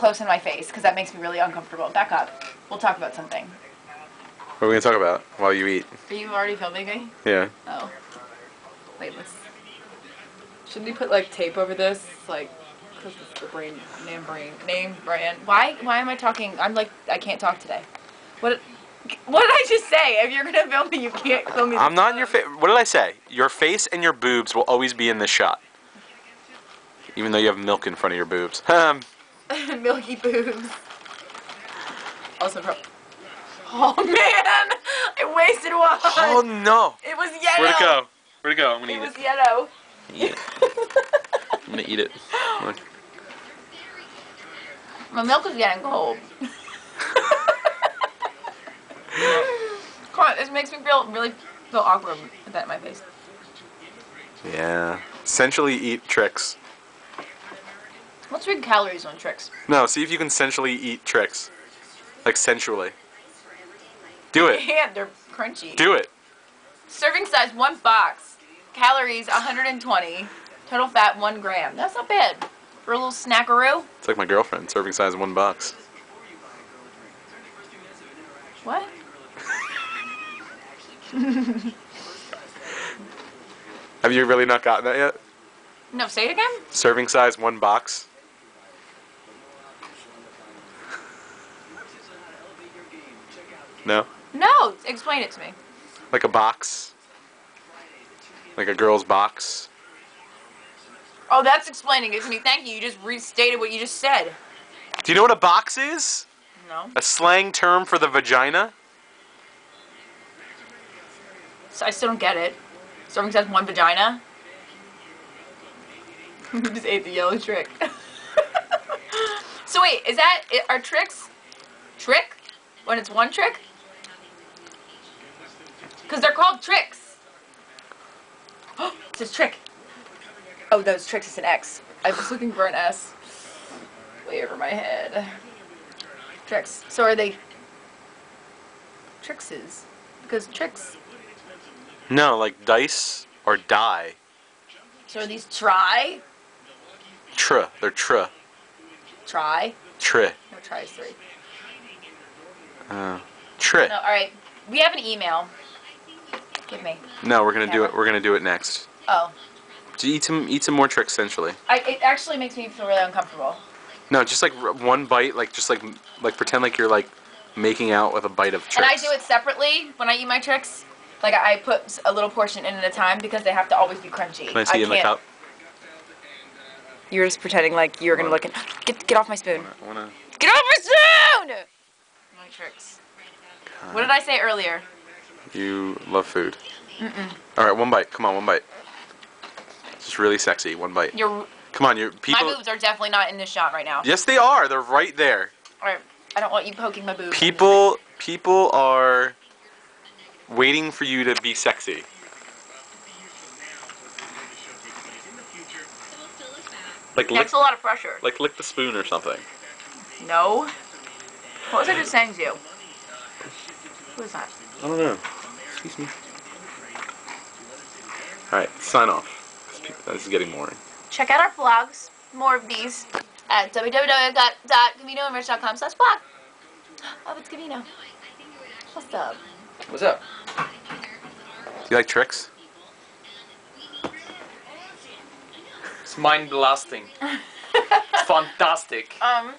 close in my face because that makes me really uncomfortable. Back up. We'll talk about something. What are we gonna talk about while you eat? Are you already filming me? Yeah. Oh. Wait, let's. Shouldn't we put like tape over this? Like, because it's the brain, name brain. Name brand. Why? Why am I talking? I'm like I can't talk today. What? What did I just say? If you're gonna film me, you can't film me. I'm not in your face. What did I say? Your face and your boobs will always be in this shot. Even though you have milk in front of your boobs. Um, Milky boobs. Also, pro- Oh man! I wasted one. oh no. It was yellow. Where'd it go? Where'd it go? I'm gonna It eat was it. yellow. Eat it. I'm gonna eat it. Look. My milk is getting cold. Come on, this makes me feel really feel awkward with that in my face. Yeah. Sensually eat Trix. Let's read calories on Trix. No, see if you can sensually eat Trix. Like sensually. Do it. And they're crunchy. Do it. Serving size one box. Calories 120. Total fat one gram. That's not bad. For a little snackaroo. It's like my girlfriend, serving size one box. What? Have you really not gotten that yet? No, say it again. Serving size one box. No? No, explain it to me. Like a box? Like a girl's box? Oh, that's explaining it to me. Thank you. You just restated what you just said. Do you know what a box is? No. A slang term for the vagina? So I still don't get it. Serving size one vagina. You just ate the yellow trick. so wait, is that are Trix trick when it's one trick? Because they're called Trix. it says trick. Oh, those Trix is an X. I was looking for an S. Way over my head. Trix. So are they trickses? Because Trix. No, like dice or die. So are these try? Tr. They're tr. Try? Tr. No, try is three. Uh, tr. No, all right. We have an email. Give me. No, we're gonna do it. We're gonna do it next. Oh, Just eat some, eat some more Trix. Essentially. I, it actually makes me feel really uncomfortable. No, just like one bite. Like just like like pretend like you're like making out with a bite of Trix. And I do it separately when I eat my Trix. Like I put a little portion in at a time because they have to always be crunchy. Can I see in the can't- cup? You're just pretending like you're gonna look at. Get get off my spoon. I wanna. Get off my spoon! My Trix. What did I say earlier? You love food. Mm-mm. All right, one bite. Come on, one bite. It's just really sexy. One bite. You're. Come on, your people. my boobs are definitely not in this shot right now. Yes, they are. They're right there. All right. I don't want you poking my boobs. People, people are waiting for you to be sexy. Like lick, That's a lot of pressure. like lick the spoon or something. No. What was I just saying to you? Who is that? I don't know. Excuse me. All right, sign off. This is getting boring. Check out our blogs, more of these, at www.covinoandrich.com slash blog. Oh, it's Covino. What's up? What's up? Do you like Trix? It's mind blasting. Fantastic. Um,